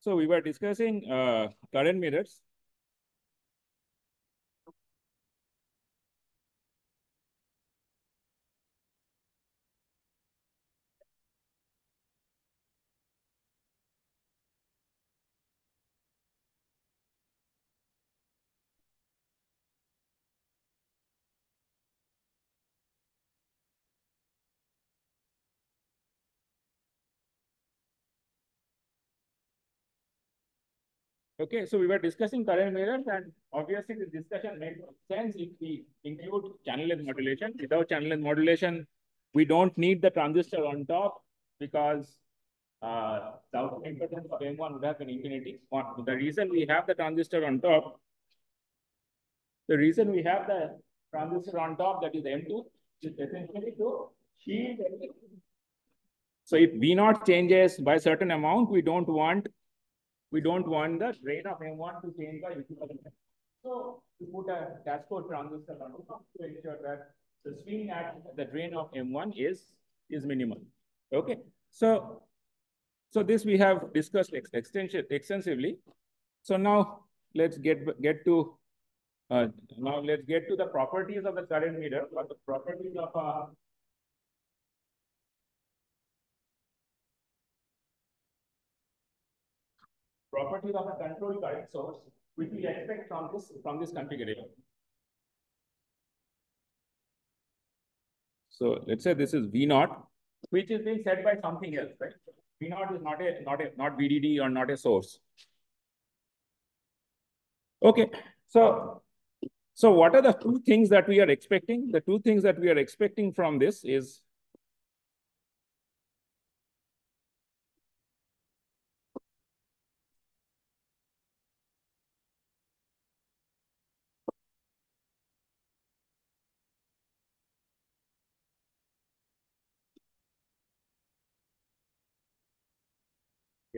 So we were discussing uh, current mirrors. Okay, so we were discussing current mirrors and obviously the discussion makes sense if we include channel length modulation. Without channel length modulation, we don't need the transistor on top because uh, the output impedance of M1 would have been infinity. The reason we have the transistor on top, the reason we have the transistor on top, that is M2, is essentially to shield. So if V naught changes by a certain amount, we don't want we don't want the drain of M1 to change equivalent. So we put a cascode transistor to ensure that the swing at the drain of M1 is, is minimal. Okay. So, so this we have discussed ex extensively. So now let's get, get to, uh, now let's get to the properties of the current mirror or the properties of a properties of a control current source, which we expect from this from this configuration. So let's say this is V naught, which is being set by something else, right? V naught is not a not a not VDD or not a source. Okay, so so what are the two things that we are expecting? The two things that we are expecting from this is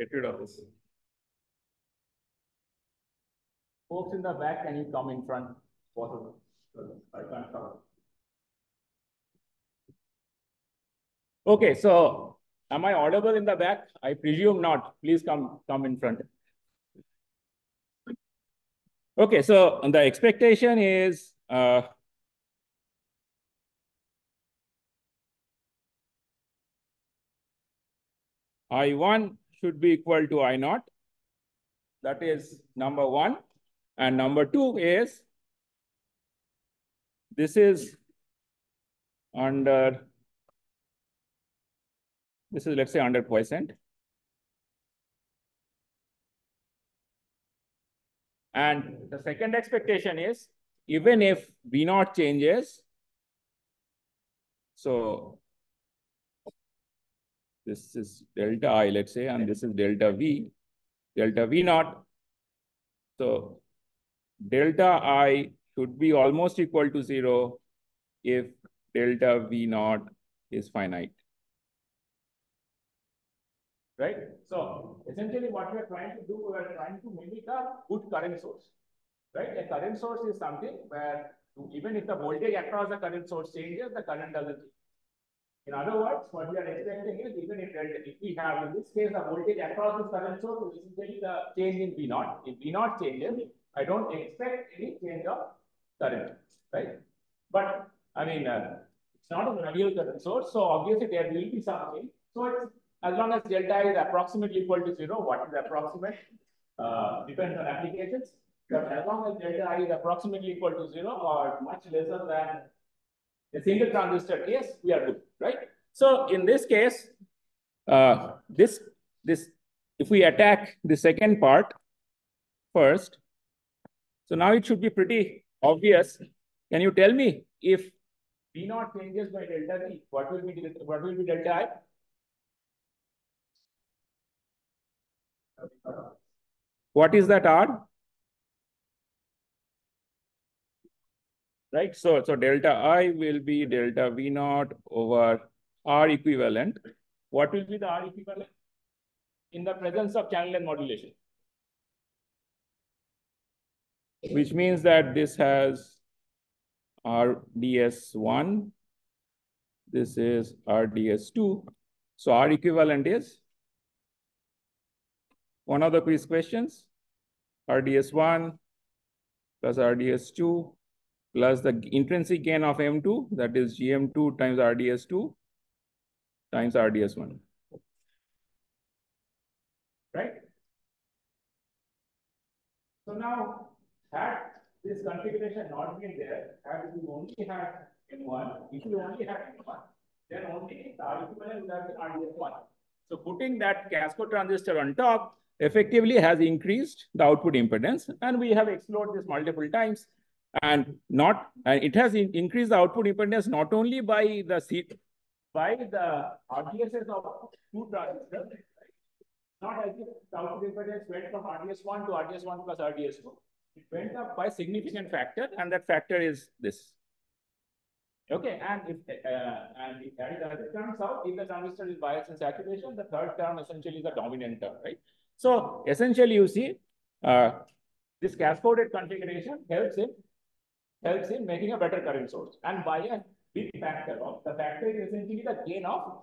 Get rid of this. Folks in the back, can you come in front? Possible. I can't come. Okay, so am I audible in the back? I presume not. Please come, come in front. Okay, so the expectation is uh, I1 should be equal to I naught. That is number one. And number two is this is under, this is let's say 100%. And the second expectation is even if V naught changes, so this is delta I, let's say, and this is delta V, delta V naught. So delta I should be almost equal to zero if delta V naught is finite. Right? So essentially what we are trying to do, we are trying to mimic a good current source. Right? A current source is something where even if the voltage across the current source changes, the current doesn't change. In other words, what we are expecting is even if, if we have, in this case, the voltage across this current source is essentially the change in V naught. If V naught changes, I don't expect any change of current, right? But I mean, uh, it's not a real current source, so obviously there will be something. So it's as long as delta is approximately equal to zero, what is approximate uh, depends on applications. But as long as delta I is approximately equal to zero or much lesser than a single transistor case, we are good, right? So in this case, uh, this, this, if we attack the second part first, so now it should be pretty obvious. Can you tell me if V naught changes by delta V, what will be what will be delta I? What is that R? Right? So, so delta I will be delta V naught over R equivalent. What will be the R equivalent? In the presence of channel length modulation. Which means that this has RDS1, this is RDS2. So R equivalent is one of the quiz questions, RDS1 plus RDS2 plus the intrinsic gain of M2, that is GM2 times RDS2 times RDS1. Right? So now, had this configuration not been there, had we only had M1, if you only had M1, then only the equivalent would have been RDS1. So putting that cascode transistor on top effectively has increased the output impedance. And we have explored this multiple times. And not and it has in, increased the output impedance not only by the C, by the RDSs of two transistors, not as if the output impedance went from RDS1 to RDS1 plus RDS2. It went up by significant factor, and that factor is this. Okay, and if uh, and if as it turns out, if the transistor is biased in saturation, the third term essentially is the dominant term, right? So essentially, you see, uh, this cascaded configuration helps in helps in making a better current source, and by a big factor of the factor is essentially the gain of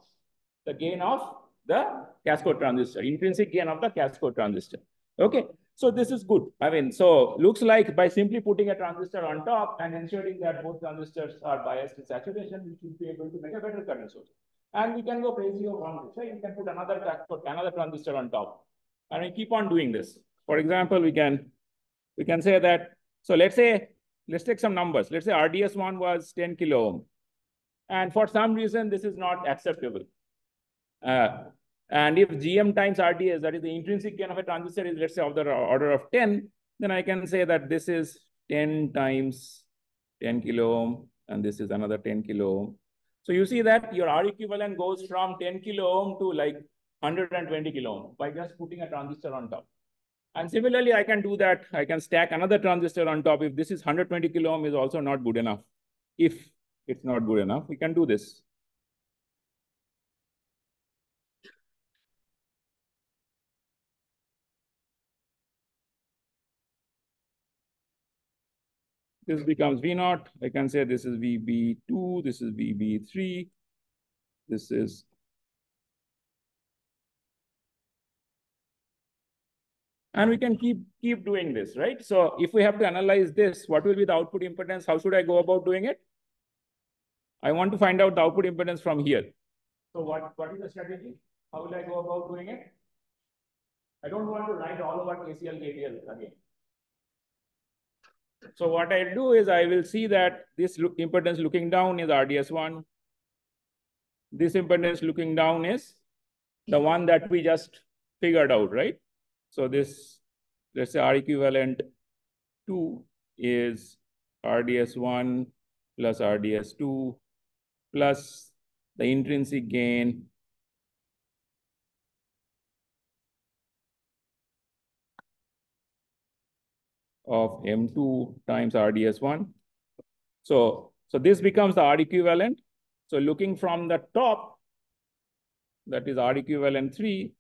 the gain of the cascode transistor, intrinsic gain of the cascode transistor. Okay, so this is good. I mean, so looks like by simply putting a transistor on top and ensuring that both transistors are biased in saturation, we should be able to make a better current source. And we can go crazy on this, right? You can put another put another transistor on top. And we keep on doing this. For example, we can we can say that, so let's say, let's take some numbers. Let's say RDS1 was 10 kilo ohm. And for some reason, this is not acceptable. Uh, and if GM times RDS, that is the intrinsic gain of a transistor is, let's say, of the order of 10, then I can say that this is 10 times 10 kilo ohm, and this is another 10 kilo ohm. So you see that your R equivalent goes from 10 kilo ohm to like 120 kilo ohm by just putting a transistor on top. And similarly, I can do that. I can stack another transistor on top. If this is 120 kilo ohm is also not good enough. If it's not good enough, we can do this. This becomes V naught. I can say this is VB2, this is VB3, this is And we can keep keep doing this, right? So if we have to analyze this, what will be the output impedance? How should I go about doing it? I want to find out the output impedance from here. So what, what is the strategy? How will I go about doing it? I don't want to write all about KCL, KVL again. So what I do is I will see that this look, impedance looking down is RDS1. This impedance looking down is the one that we just figured out, right? So this, let's say R equivalent 2 is RDS1 plus RDS2 plus the intrinsic gain of M2 times RDS1. So, so this becomes the R equivalent. So looking from the top, that is R equivalent 3,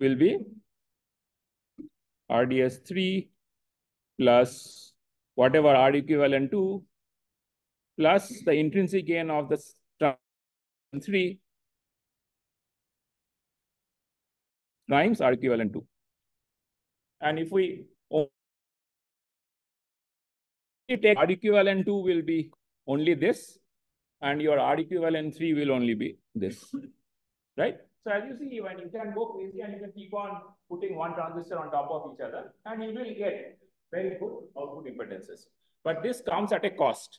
will be RDS3 plus whatever R equivalent 2 plus the intrinsic gain of the 3 times R equivalent 2. And if we take R equivalent 2 will be only this, and your R equivalent 3 will only be this, right? So as you see, when you can go crazy and you can keep on putting one transistor on top of each other, and you will get very good output impedances. But this comes at a cost,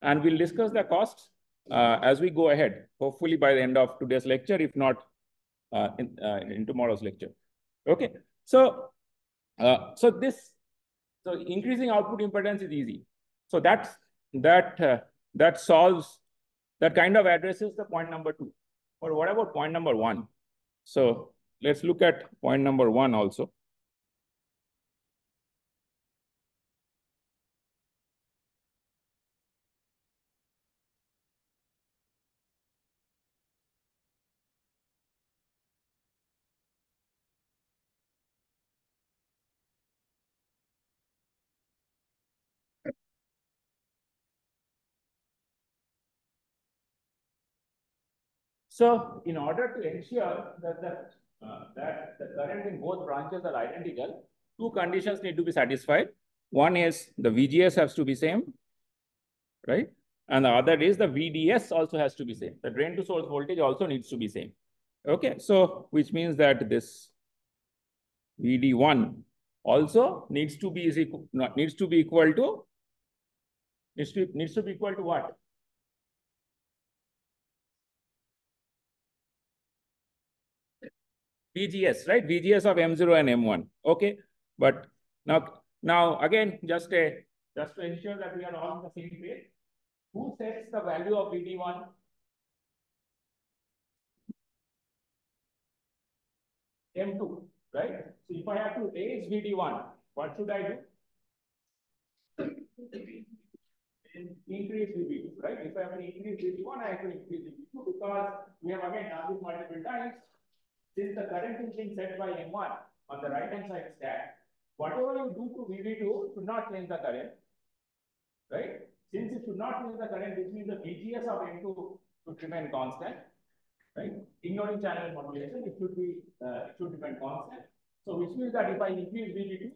and we'll discuss the cost uh, as we go ahead, hopefully by the end of today's lecture, if not uh, in, uh, in tomorrow's lecture. Okay, so uh, so this so increasing output impedance is easy. So that's that uh, that solves that kind of addresses the point number two. But what about point number one? So let's look at point number one also. So in order to ensure that the, uh, that the current in both branches are identical, two conditions need to be satisfied. One is the VGS has to be same, right? And the other is the VDS also has to be same. The drain to source voltage also needs to be same. Okay, so which means that this VD1 also needs to be is equal, needs to be equal to needs to needs to be equal to what? VGS, right? VGS of M0 and M1. Okay, but now now again just a just to ensure that we are all on the same page. Who sets the value of VD1? M2, right? So if I have to raise VD1, what should I do? increase VB2, right? If I have to increase VB1, I have to increase VB2 because we have again done this multiple times. Since the current is being set by M1 on the right hand side stack, whatever you do to VB2 should not change the current, right? Since it should not change the current, which means the VGS of M2 should remain constant, right? Ignoring channel modulation, it should be uh, it should remain constant. So which means that if I increase VB2,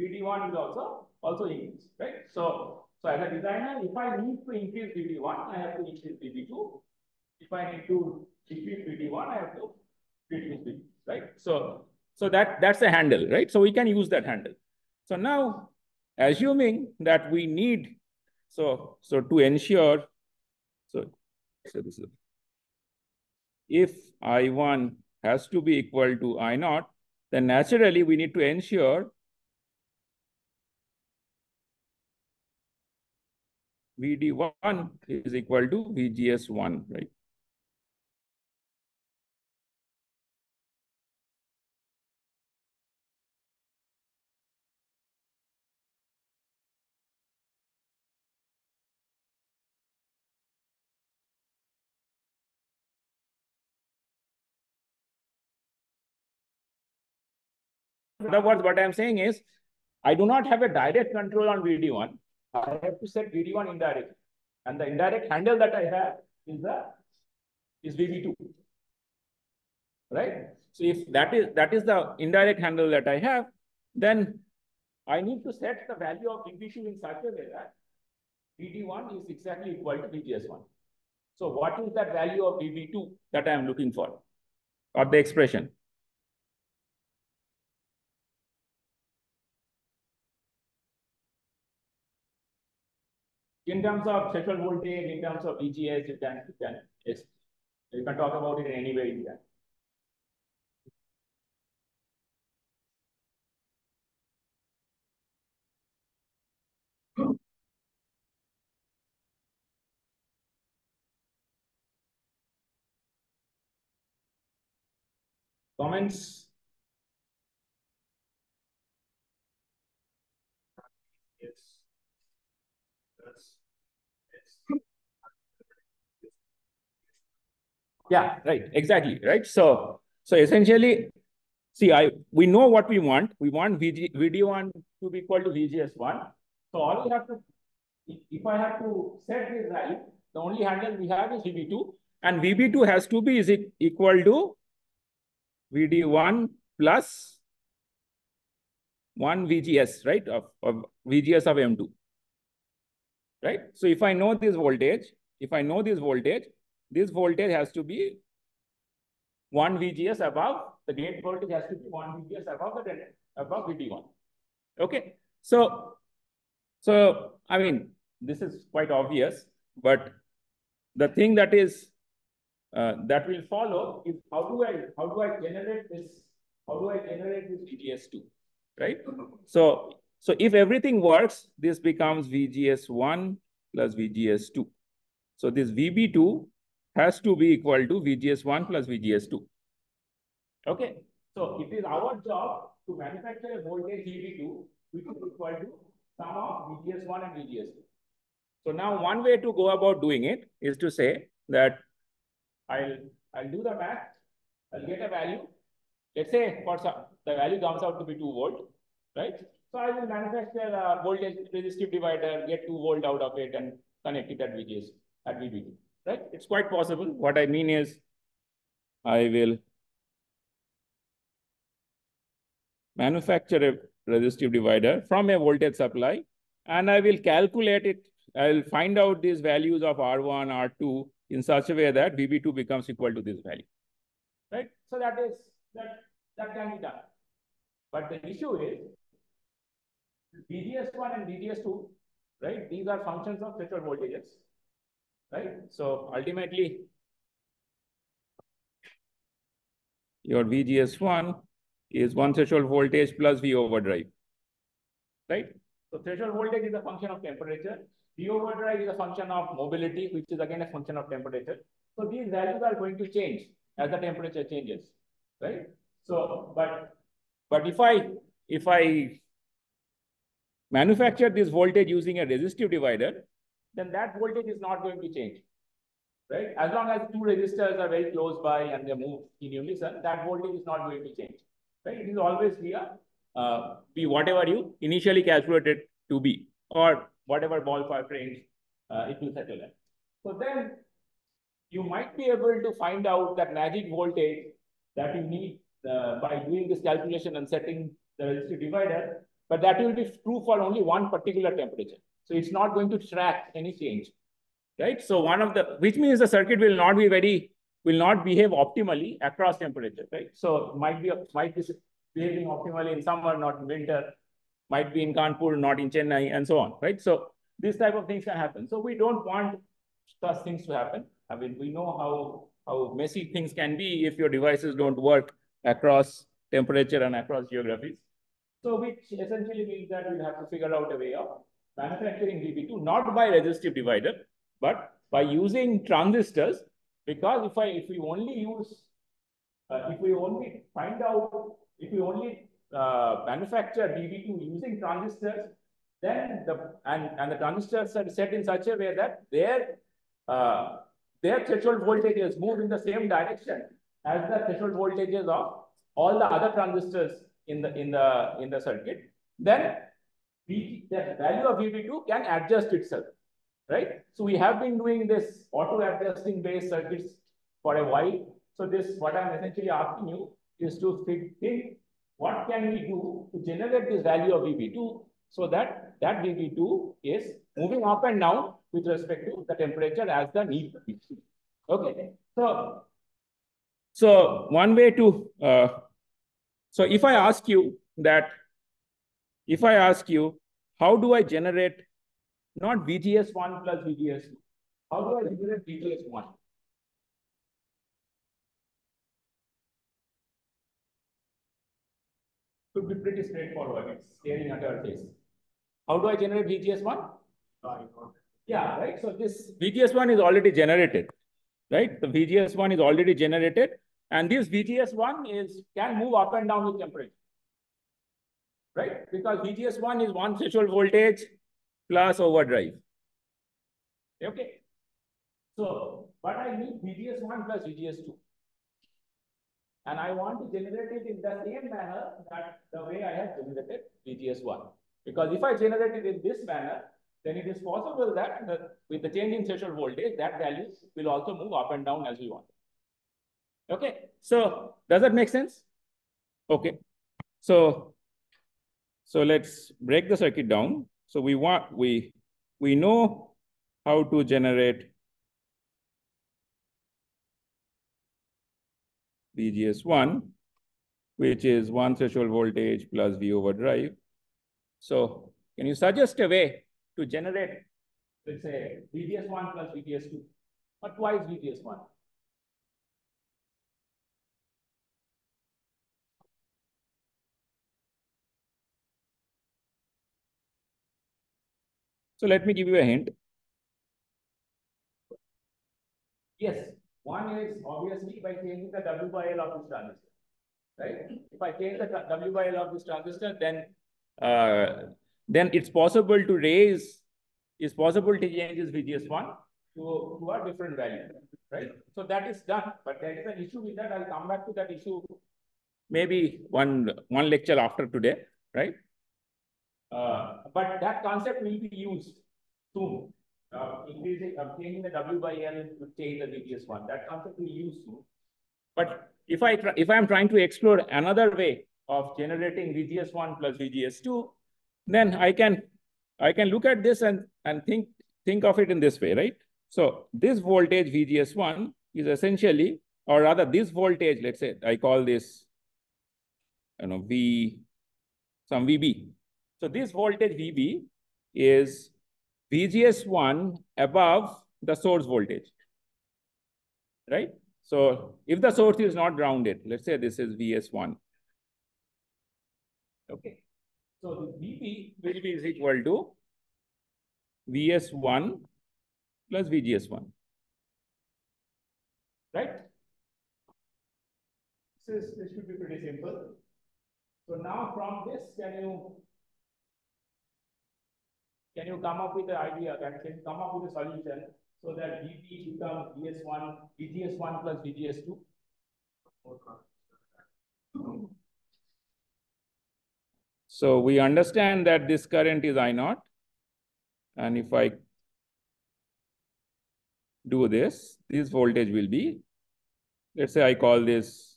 VD1 will also also increase, right? So so as a designer, if I need to increase VD1, I have to increase VD2. If I need to decrease VD1, I have to right? So, so that, that's the handle, right? So we can use that handle. So now, assuming that we need, so, so to ensure, so, so this is, if I1 has to be equal to I0, then naturally we need to ensure VD1 is equal to VGS1, right? In other words, what I'm saying is, I do not have a direct control on VD1. I have to set VD1 indirect. And the indirect handle that I have is the is VB2. Right? So if that is that is the indirect handle that I have, then I need to set the value of VB2 in such a way that VD1 is exactly equal to VGS1. So what is that value of VB2 that I am looking for? Or the expression? In terms of threshold voltage, in terms of VGS, you can, you can, yes, you can talk about it in any way you can. Comments? Yeah, right. Exactly. Right. So, so essentially, see, I we know what we want. We want VG, VD1 to be equal to VGS1. So all we have to, if I have to set this value, the only handle we have is VB2, and VB2 has to be is it equal to VD1 plus one VGS, right? Of, of VGS of M2. Right. So if I know this voltage, if I know this voltage, this voltage has to be 1 VGS above, the gate voltage has to be 1 VGS above the above VD1. Okay. So, so I mean, this is quite obvious, but the thing that is uh, that will follow is how do I how do I generate this how do I generate this VGS2, right? So so if everything works, this becomes VGS1 plus VGS2. So this VB2 has to be equal to VGS1 plus VGS2. Okay, so it is our job to manufacture a voltage VB2 which is equal to sum of VGS1 and VGS2. So now one way to go about doing it is to say that I'll, I'll do the math, I'll get a value. Let's say for some, the value comes out to be 2 volt, right? So I will manufacture a voltage resistive divider, get 2 volt out of it and connect it at VGS, at VB2 right? It's quite possible. What I mean is I will manufacture a resistive divider from a voltage supply and I will calculate it. I'll find out these values of R1, R2 in such a way that VB2 becomes equal to this value. Right? So that is that that can be done. But the issue is VGS1 and VGS2, right? These are functions of threshold voltages. Right? So ultimately your VGS1 is one threshold voltage plus V overdrive, right? So threshold voltage is a function of temperature. V overdrive is a function of mobility, which is again a function of temperature. So these values are going to change as the temperature changes, right? So, but but if I if I manufacture this voltage using a resistive divider, then that voltage is not going to change right? As long as two resistors are very close by and they move in unison, that voltage is not going to change, right? It is always here, uh, be whatever you initially calculated to be or whatever ballpark range uh, it will settle at. So then you might be able to find out that magic voltage that you need uh, by doing this calculation and setting the resistive divider, but that will be true for only one particular temperature. So it's not going to track any change right? So one of the, which means the circuit will not be very, will not behave optimally across temperature, right? So might be, might be behaving optimally in summer, not in winter, might be in Kanpur, not in Chennai, and so on, right? So this type of things can happen. So we don't want such things to happen. I mean, we know how, how messy things can be if your devices don't work across temperature and across geographies. So which essentially means that we'll have to figure out a way of manufacturing VB2, not by resistive divider, but by using transistors, because if I if we only use uh, if we only find out if we only uh, manufacture VB2 using transistors, then the and and the transistors are set in such a way that their uh, their threshold voltages move in the same direction as the threshold voltages of all the other transistors in the in the in the circuit. Then the value of VB2 can adjust itself right? So we have been doing this auto-adjusting based circuits for a while. So this, what I'm essentially asking you is to think, what can we do to generate this value of VB2 so that that VB2 is moving up and down with respect to the temperature as the need. Okay, so so one way to uh, so if I ask you that if I ask you how do I generate not VGS1 plus VGS2. How do I generate VGS1? Could be pretty straightforward. It's staring at our face. How do I generate VGS1? Yeah, right. So this VGS1 is already generated, right? The VGS1 is already generated, and this VGS1 is can move up and down with temperature, right? Because VGS1 is one threshold voltage plus overdrive. Okay. So, but I need VGS1 plus VGS2. And I want to generate it in the same manner that the way I have generated VGS1. Because if I generate it in this manner, then it is possible that the, with the change in threshold voltage, that value will also move up and down as we want. Okay, so does that make sense? Okay, so so let's break the circuit down. So we want, we, we know how to generate VGS1, which is one threshold voltage plus V overdrive. So can you suggest a way to generate, let's say, VGS1 plus VGS2, or twice VGS1? So let me give you a hint. Yes, one is obviously by changing the W by L of this transistor, right? If I change the W by L of this transistor, then uh, then it's possible to raise, it's possible to change this VGS1 to, to a different value, right? So that is done, but there is an issue with that. I'll come back to that issue maybe one one lecture after today, right? Uh, but that concept will be used soon. Uh, increasing, uh, changing the W by L to change the VGS1. That concept will be used soon. But if I if I'm trying to explore another way of generating VGS1 plus VGS2, then I can I can look at this and, and think, think of it in this way, right? So this voltage VGS1 is essentially, or rather this voltage, let's say I call this, you know, V, some VB. So this voltage VB is VGS1 above the source voltage, right? So if the source is not grounded, let's say this is VS1. Okay. So VB will be equal to VS1 plus VGS1. Right? This, is, this should be pretty simple. So now from this, can you can you come up with the idea, can, can you come up with a solution so that VB becomes VS1, VGS1 plus VGS2? So we understand that this current is I naught. And if I do this, this voltage will be, let's say I call this,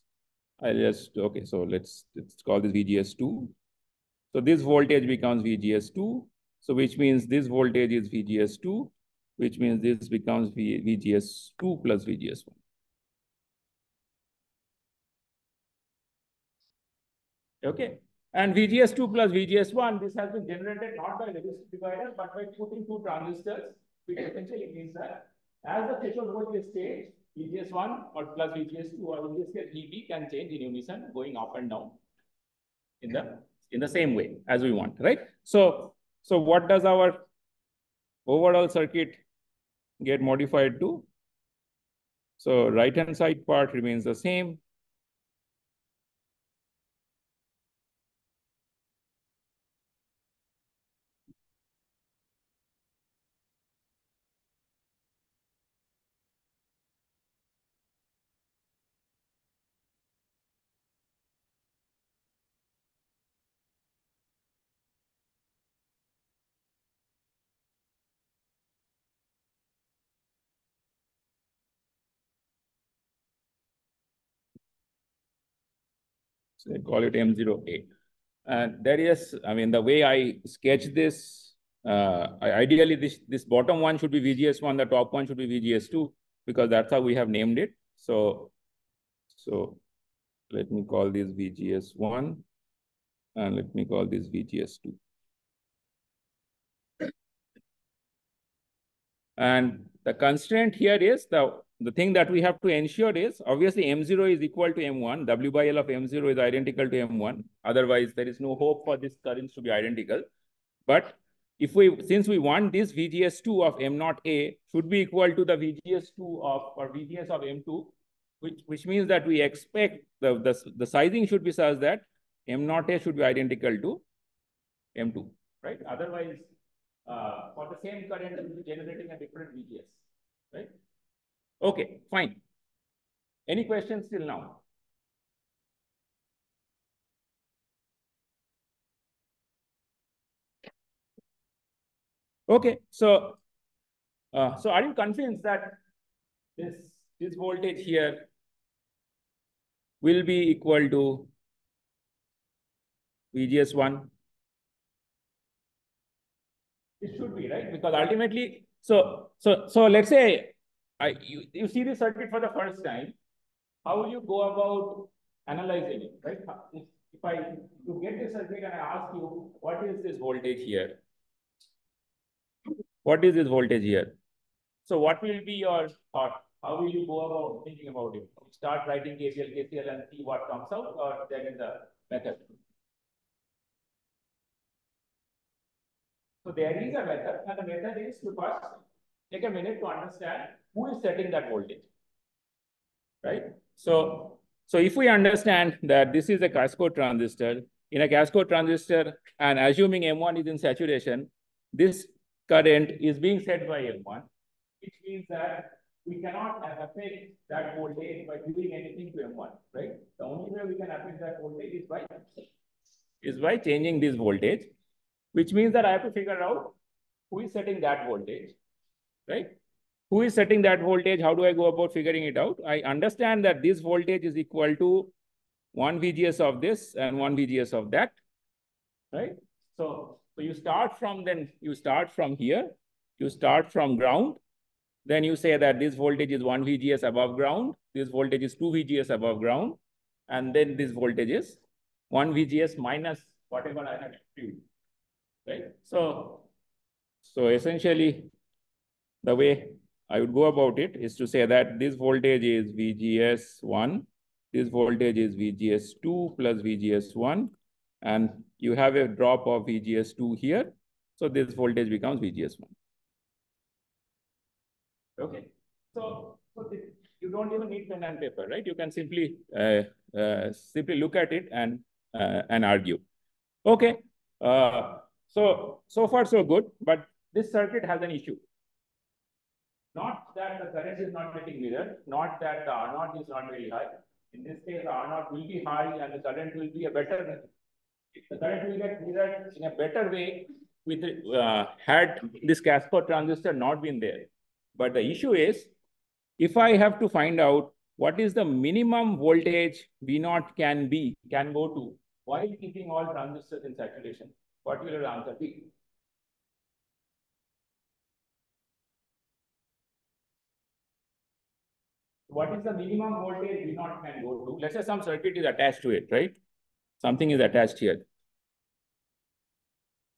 I just, okay, so let's, let's call this VGS2. So this voltage becomes VGS2. So which means this voltage is VGS2, which means this becomes v, VGS2 plus VGS1. Okay. And VGS2 plus VGS1, this has been generated not by resistor divider, but by putting two transistors, which essentially means that as the threshold voltage stays, VGS1 or plus VGS2 or case VB can change in unison going up and down in the in the same way as we want, right? So, so what does our overall circuit get modified to? So right hand side part remains the same. So call it M0A. And there is, I mean, the way I sketch this, uh, ideally this, this bottom one should be VGS1, the top one should be VGS2, because that's how we have named it. So, so let me call this VGS1 and let me call this VGS2. And the constraint here is the the thing that we have to ensure is obviously M0 is equal to M1. W by L of M0 is identical to M1. Otherwise, there is no hope for these currents to be identical. But if we, since we want this VGS2 of M0 A should be equal to the VGS2 of, or VGS of M2, which, which means that we expect the, the, the sizing should be such that M0 A should be identical to M2, right? Otherwise, uh, for the same current, generating a different VGS, right? Okay, fine. Any questions till now? Okay, so uh, so are you convinced that this this voltage here will be equal to VGS1? It should be, right? Because ultimately, so so so let's say I, you, you see the circuit for the first time, how will you go about analyzing it, right? If, I to get the circuit and I ask you, what is this voltage here? What is this voltage here? So what will be your thought? How will you go about thinking about it? Start writing KCL, KCL and see what comes out or is a method? So there is a method and the method is to first take a minute to understand who is setting that voltage, right? So, so if we understand that this is a cascode transistor, in a cascode transistor, and assuming M1 is in saturation, this current is being set by M1, which means that we cannot affect that voltage by doing anything to M1, right? The only way we can affect that voltage is by, is by changing this voltage, which means that I have to figure out who is setting that voltage, right? who is setting that voltage? How do I go about figuring it out? I understand that this voltage is equal to one VGS of this and one VGS of that, right? So, so you start from then, you start from here, you start from ground, then you say that this voltage is one VGS above ground, this voltage is two VGS above ground, and then this voltage is one VGS minus whatever I had to right? So, so essentially, the way I would go about it is to say that this voltage is VGS1, this voltage is VGS2 plus VGS1, and you have a drop of VGS2 here. So this voltage becomes VGS1. Okay, so, so you don't even need pen and paper, right? You can simply uh, uh, simply look at it and uh, and argue. Okay, uh, so so far so good, but this circuit has an issue. Not that the current is not getting mirrored, not that the R naught is not very high. In this case, R naught will be high and the current will be a better, the current will get mirrored in a better way with uh, had this cascode transistor not been there. But the issue is, if I have to find out what is the minimum voltage V naught can be, can go to, while keeping all transistors in saturation, what will your answer be? what is the minimum voltage V naught can go to? Let's say some circuit is attached to it, right? Something is attached here.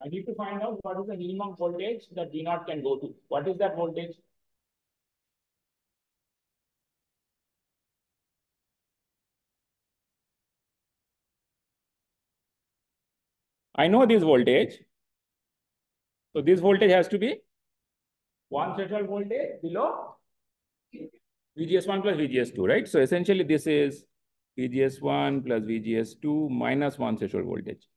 I need to find out what is the minimum voltage that V naught can go to. What is that voltage? I know this voltage. So this voltage has to be one threshold voltage below VGS1 plus VGS2, right? So essentially this is VGS1 plus VGS2 minus one threshold voltage.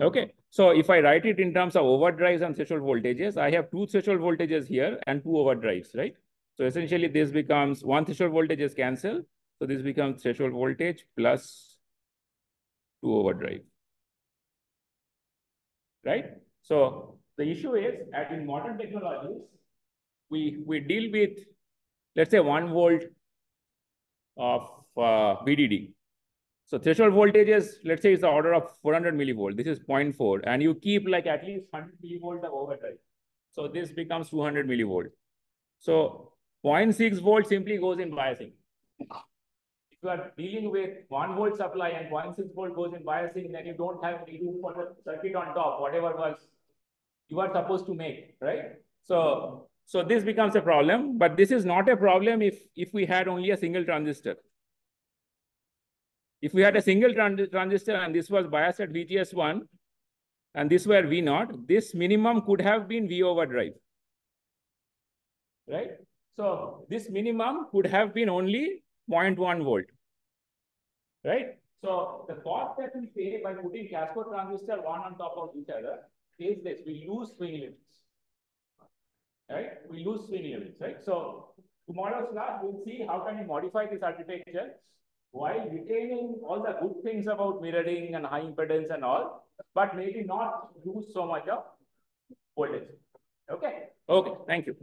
Okay, so if I write it in terms of overdrives and threshold voltages, I have two threshold voltages here and two overdrives, right? So essentially this becomes one threshold voltage is cancelled. So this becomes threshold voltage plus two overdrive, right? So the issue is that in modern technologies, we, we deal with let's say one volt of uh, VDD. So threshold voltage is, let's say it's the order of 400 millivolt. This is 0.4 and you keep like at least 100 millivolt of overdrive. So this becomes 200 millivolt. So 0.6 volt simply goes in biasing. If you are dealing with 1 volt supply and 0.6 volt goes in biasing, then you don't have any room for the circuit on top, whatever was you are supposed to make, right? So so this becomes a problem, but this is not a problem if, if we had only a single transistor. If we had a single trans transistor and this was biased at VGS1 and this were V naught, this minimum could have been V overdrive. Right? So this minimum could have been only 0.1 volt. Right? So the cost that we pay by putting cascode transistor one on top of each other is this. We lose swing limits right? We lose swing limits, right? So tomorrow's class, we'll see how can we modify this architecture while retaining all the good things about mirroring and high impedance and all, but maybe not lose so much of voltage. Okay? Okay, thank you.